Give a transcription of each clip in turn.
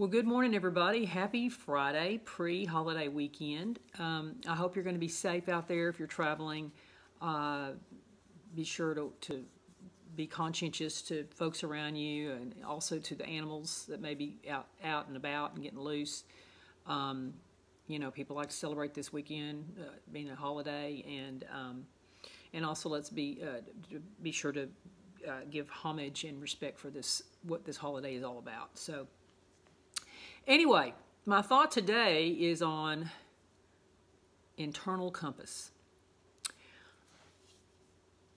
Well, good morning, everybody. Happy Friday, pre holiday weekend. Um, I hope you're going to be safe out there if you're traveling. Uh, be sure to, to be conscientious to folks around you and also to the animals that may be out, out and about and getting loose. Um, you know, people like to celebrate this weekend, uh, being a holiday, and um, and also let's be uh, be sure to uh, give homage and respect for this what this holiday is all about. So. Anyway, my thought today is on internal compass.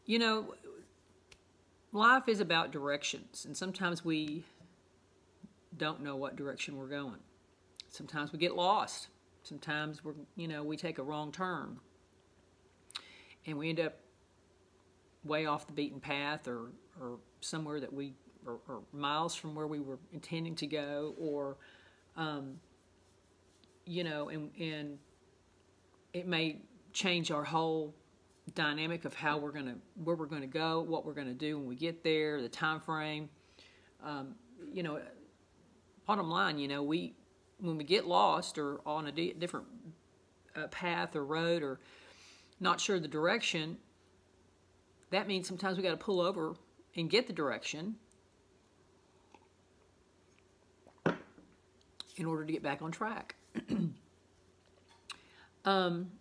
You know, life is about directions, and sometimes we don't know what direction we're going. Sometimes we get lost. Sometimes we're, you know, we take a wrong turn, and we end up way off the beaten path, or or somewhere that we, or, or miles from where we were intending to go, or um, you know, and, and it may change our whole dynamic of how we're going to, where we're going to go, what we're going to do when we get there, the time frame. Um, you know, bottom line, you know, we, when we get lost or on a different uh, path or road or not sure the direction, that means sometimes we got to pull over and get the direction in order to get back on track. um,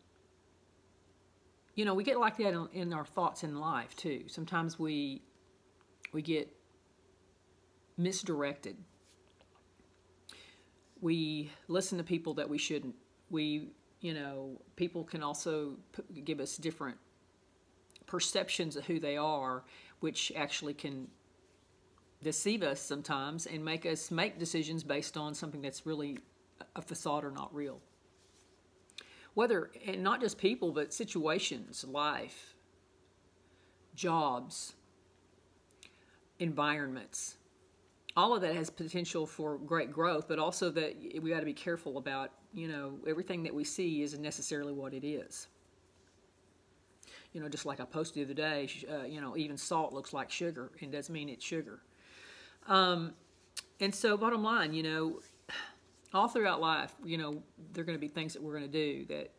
you know, we get like that in, in, our thoughts in life too. Sometimes we we get misdirected. We listen to people that we shouldn't. We, you know, people can also give us different perceptions of who they are, which actually can deceive us sometimes and make us make decisions based on something that's really a facade or not real. Whether, and not just people, but situations, life, jobs, environments. All of that has potential for great growth, but also that we got to be careful about, you know, everything that we see isn't necessarily what it is. You know, just like I posted the other day, uh, you know, even salt looks like sugar and doesn't mean it's sugar. Um, and so, bottom line, you know, all throughout life, you know, there are going to be things that we're going to do that,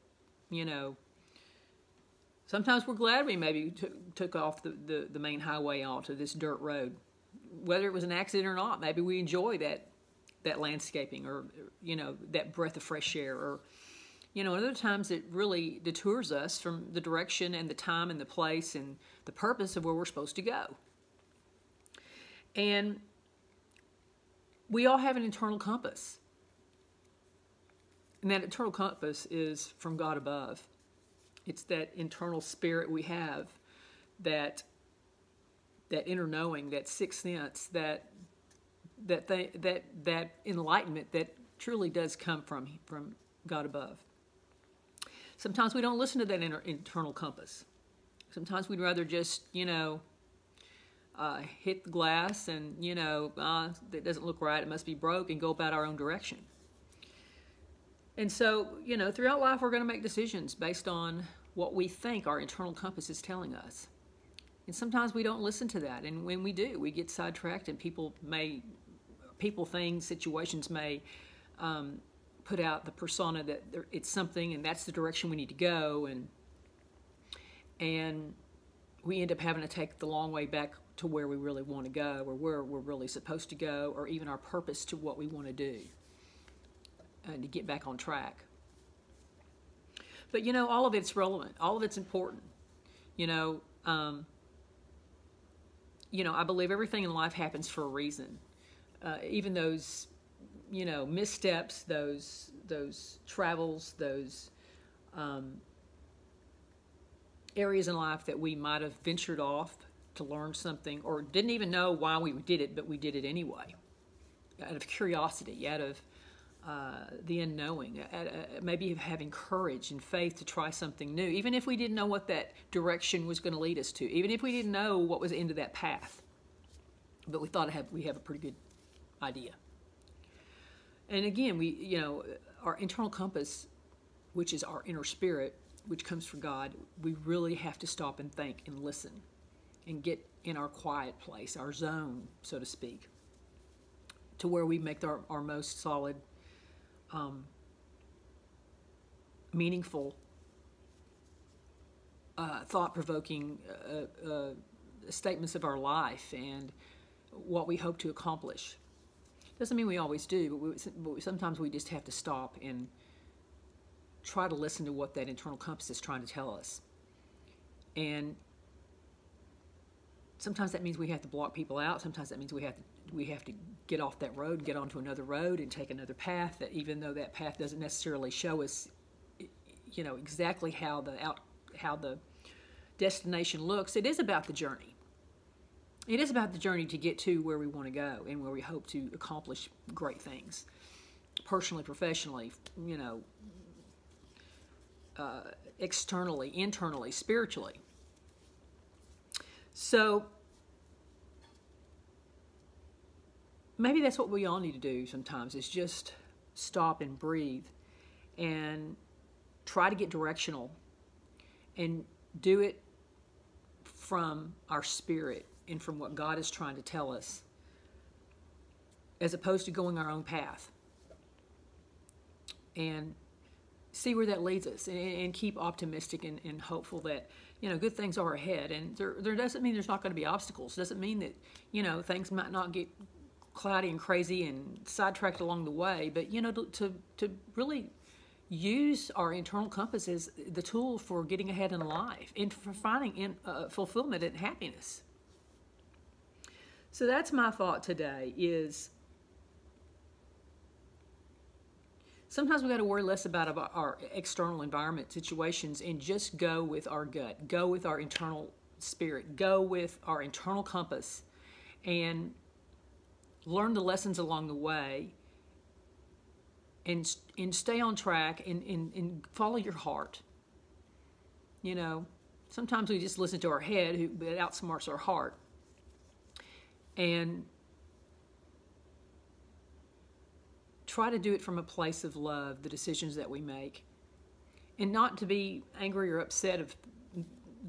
you know, sometimes we're glad we maybe took, took off the, the, the main highway onto this dirt road. Whether it was an accident or not, maybe we enjoy that that landscaping or, you know, that breath of fresh air or, you know, other times it really detours us from the direction and the time and the place and the purpose of where we're supposed to go. And we all have an internal compass. And that internal compass is from God above. It's that internal spirit we have, that that inner knowing, that sixth sense, that that they, that that enlightenment that truly does come from from God above. Sometimes we don't listen to that inner, internal compass. Sometimes we'd rather just, you know, uh, hit the glass and, you know, uh, that doesn't look right, it must be broke, and go about our own direction. And so, you know, throughout life, we're going to make decisions based on what we think our internal compass is telling us. And sometimes we don't listen to that. And when we do, we get sidetracked, and people may, people, things, situations may um, put out the persona that it's something, and that's the direction we need to go. And and we end up having to take the long way back to where we really want to go or where we're really supposed to go or even our purpose to what we want to do and to get back on track. But you know, all of it's relevant. All of it's important. You know, um, you know, I believe everything in life happens for a reason. Uh, even those, you know, missteps, those those travels, those um, areas in life that we might have ventured off to learn something or didn't even know why we did it, but we did it anyway out of curiosity, out of uh, the unknowing, uh, maybe having courage and faith to try something new, even if we didn't know what that direction was going to lead us to, even if we didn't know what was into that path. But we thought have, we have a pretty good idea. And again, we, you know, our internal compass, which is our inner spirit, which comes from God, we really have to stop and think and listen and get in our quiet place, our zone, so to speak. to where we make our, our most solid, um, meaningful, uh, thought provoking uh, uh, statements of our life and what we hope to accomplish. Doesn't mean we always do, but, we, but sometimes we just have to stop and try to listen to what that internal compass is trying to tell us. And sometimes that means we have to block people out. Sometimes that means we have to we have to get off that road, get onto another road, and take another path. That even though that path doesn't necessarily show us, you know, exactly how the out how the destination looks, it is about the journey. It is about the journey to get to where we want to go and where we hope to accomplish great things, personally, professionally, you know, uh, externally, internally, spiritually. So maybe that's what we all need to do sometimes is just stop and breathe and try to get directional and do it from our spirit and from what God is trying to tell us as opposed to going our own path and see where that leads us and, and keep optimistic and, and, hopeful that you know good things are ahead. And there, there doesn't mean there's not going to be obstacles. Doesn't mean that you know things might not get cloudy and crazy and sidetracked along the way. But you know to, to, to really use our internal compass as the tool for getting ahead in life and for finding in, uh, fulfillment and happiness. So that's my thought today is sometimes we got to worry less about, our external environment situations and just go with our gut, go with our internal spirit, go with our internal compass and learn the lessons along the way and and stay on track and, and, and follow your heart. You know, sometimes we just listen to our head, who outsmarts our heart. And try to do it from a place of love, the decisions that we make. And not to be angry or upset of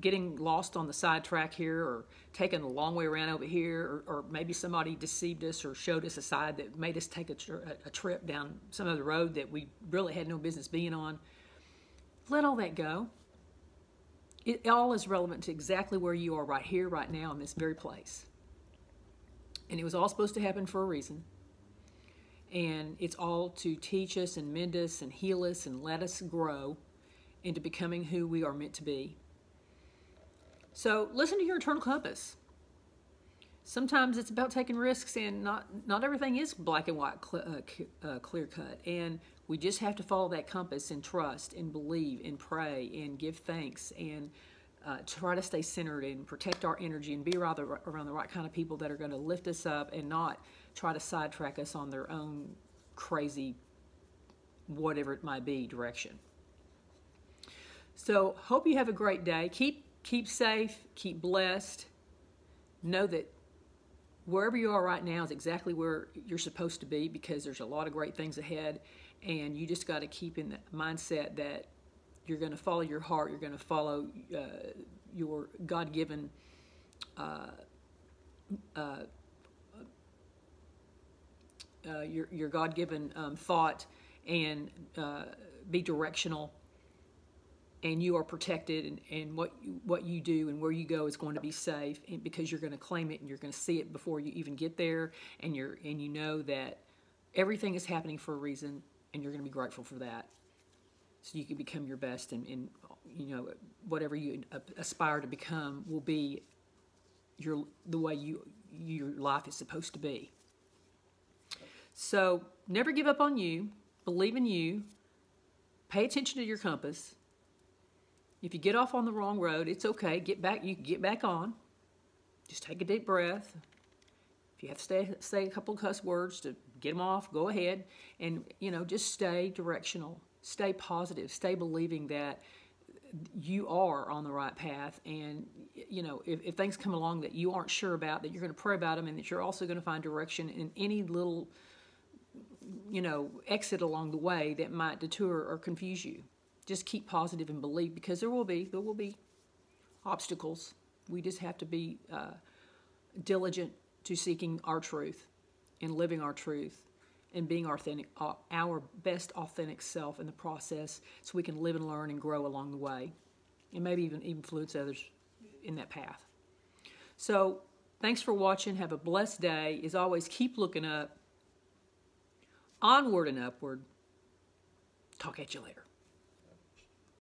getting lost on the sidetrack here or taking a long way around over here or, or, maybe somebody deceived us or showed us a side that made us take a, tr a trip down some other road that we really had no business being on. Let all that go. It all is relevant to exactly where you are right here, right now, in this very place. And it was all supposed to happen for a reason. And it's all to teach us and mend us and heal us and let us grow into becoming who we are meant to be. So listen to your internal compass. Sometimes it's about taking risks, and not not everything is black and white, cl uh, uh, clear cut. And we just have to follow that compass and trust and believe and pray and give thanks and uh, try to stay centered and protect our energy and be around the, around the right kind of people that are going to lift us up and not try to sidetrack us on their own crazy, whatever it might be, direction. So, hope you have a great day. Keep keep safe, keep blessed. Know that wherever you are right now is exactly where you're supposed to be because there's a lot of great things ahead. And you just got to keep in the mindset that you're going to follow your heart, you're going to follow uh, your God given. Uh, uh, uh, your, your God-given um, thought and uh, be directional. And you are protected and, and what you, what you do and where you go is going to be safe because you're going to claim it and you're going to see it before you even get there. And you're and you know that everything is happening for a reason and you're going to be grateful for that. So you can become your best and, and you know whatever you aspire to become will be your the way you your life is supposed to be so never give up on you believe in you pay attention to your compass if you get off on the wrong road, it's okay. Get back. You get back on. Just take a deep breath. If you have to stay, say a couple cuss words to get them off, go ahead. And, you know, just stay directional. Stay positive. Stay believing that you are on the right path. And, you know, if, if things come along that you aren't sure about, that you're going to pray about them and that you're also going to find direction in any little, you know, exit along the way that might detour or confuse you just keep positive and believe because there will be there will be obstacles. We just have to be uh, diligent to seeking our truth and living our truth and being authentic, uh, our best authentic self in the process so we can live and learn and grow along the way and maybe even influence others in that path. So, thanks for watching. Have a blessed day. As always, keep looking up, onward and upward. Talk at you later.